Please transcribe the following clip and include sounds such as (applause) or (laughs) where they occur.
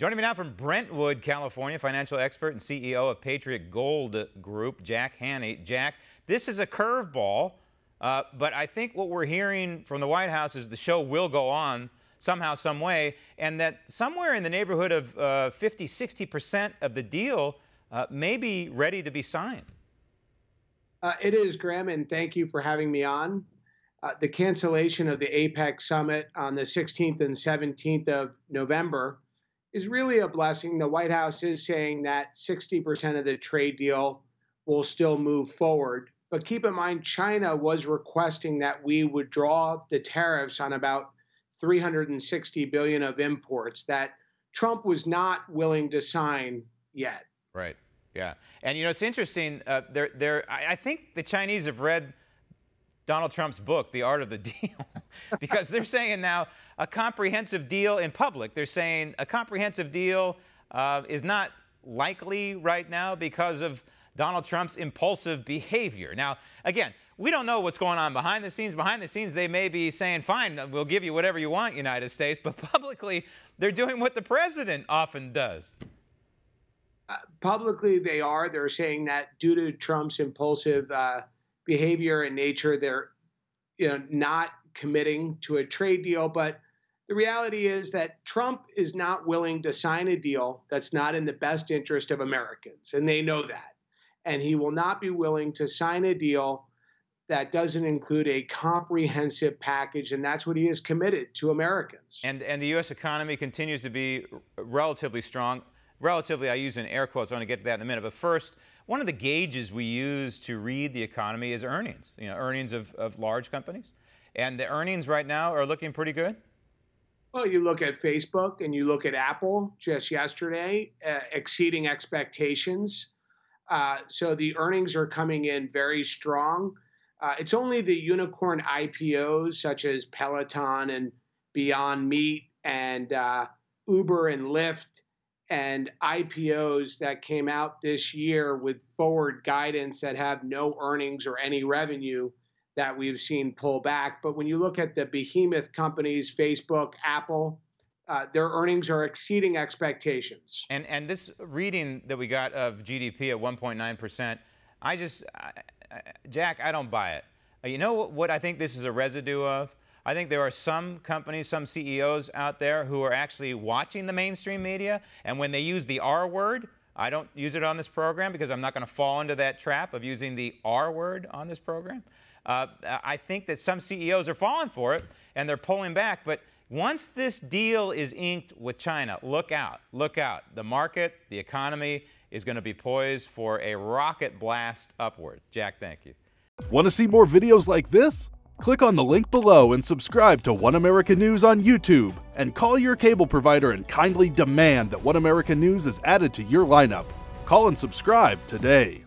Joining me now from Brentwood, California, financial expert and CEO of Patriot Gold Group, Jack Hanney. Jack, this is a curveball, uh, but I think what we're hearing from the White House is the show will go on somehow, some way, and that somewhere in the neighborhood of uh, 50, 60% of the deal uh, may be ready to be signed. Uh, it is, Graham, and thank you for having me on. Uh, the cancellation of the APEC summit on the 16th and 17th of November is really a blessing. The White House is saying that 60% of the trade deal will still move forward. But keep in mind, China was requesting that we would draw the tariffs on about 360 billion of imports that Trump was not willing to sign yet. Right. Yeah. And you know, it's interesting. Uh, there, there. I think the Chinese have read Donald Trump's book, The Art of the (laughs) Deal, because they're saying now a comprehensive deal in public. They're saying a comprehensive deal uh, is not likely right now because of Donald Trump's impulsive behavior. Now, again, we don't know what's going on behind the scenes. Behind the scenes, they may be saying, fine, we'll give you whatever you want, United States, but publicly, they're doing what the president often does. Uh, publicly, they are. They're saying that due to Trump's impulsive uh, behavior and nature. They're you know not committing to a trade deal, but the reality is that Trump is not willing to sign a deal that's not in the best interest of Americans, and they know that. And he will not be willing to sign a deal that doesn't include a comprehensive package, and that's what he is committed to Americans. And and the U.S. economy continues to be relatively strong relatively, I use in air quotes, I want to get to that in a minute. But first, one of the gauges we use to read the economy is earnings, you know, earnings of, of large companies. And the earnings right now are looking pretty good. Well, you look at Facebook and you look at Apple just yesterday, uh, exceeding expectations. Uh, so the earnings are coming in very strong. Uh, it's only the unicorn IPOs such as Peloton and Beyond Meat and uh, Uber and Lyft and IPOs that came out this year with forward guidance that have no earnings or any revenue that we've seen pull back. But when you look at the behemoth companies, Facebook, Apple, uh, their earnings are exceeding expectations. And and this reading that we got of GDP at 1.9 percent, I just, I, I, Jack, I don't buy it. You know what, what I think this is a residue of? I think there are some companies, some CEOs out there who are actually watching the mainstream media, and when they use the R word, I don't use it on this program because I'm not going to fall into that trap of using the R word on this program. Uh, I think that some CEOs are falling for it and they're pulling back. But once this deal is inked with China, look out, look out. The market, the economy is going to be poised for a rocket blast upward. Jack, thank you. Want to see more videos like this? Click on the link below and subscribe to One America News on YouTube. And call your cable provider and kindly demand that One America News is added to your lineup. Call and subscribe today.